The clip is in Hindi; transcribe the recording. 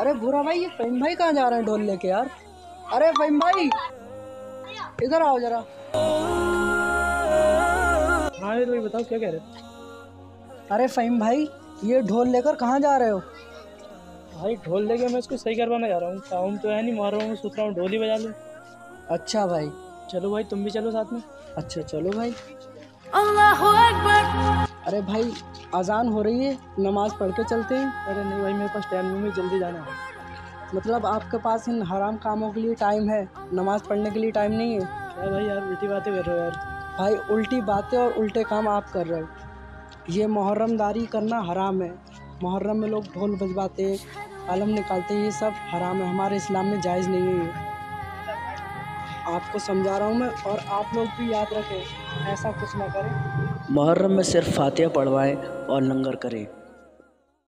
अरे बुरा भाई ये फहीम भाई कहाँ जा रहे हैं ढोल लेके यार? अरे फहीम भाई इधर आओ जरा। हाँ भाई बताओ क्या कह रहे अरे फहीम भाई ये ढोल लेकर कहाँ जा रहे हो? भाई ढोल लेके मैं इसको सही करवाने जा रहा हूँ। काम तो है नहीं मार रहा हूँ सोच रहा हूँ ढोल ही बजा लूँ। अच्छा भाई। चलो भाई तुम भी चलो साथ में। अच्छा चलो भाई। Akbar. अरे भाई अजान हो रही है नमाज़ पढ़ के चलते हैं। अरे नहीं भाई मेरे पास टाइम नहीं है जल्दी जाना है। मतलब आपके पास इन हराम कामों के लिए टाइम है नमाज़ पढ़ने के लिए टाइम नहीं है। क्या भाई यार उल्टी बातें कर रहे हो यार। भाई उल्टी बातें और उल्टे काम आप कर रहे हो। ये मुहर्रमदारी करना हराम है। मुहर्रम में लोग ढोल बजवाते आलम निकालते ये सब हराम है। हमारे इस्लाम में जायज़ नहीं है ये। आपको समझा रहा हूँ मैं और आप लोग भी याद रखें, ऐसा कुछ ना करें। मुहर्रम में सिर्फ़ फातिहा पढ़वाएँ और लंगर करें।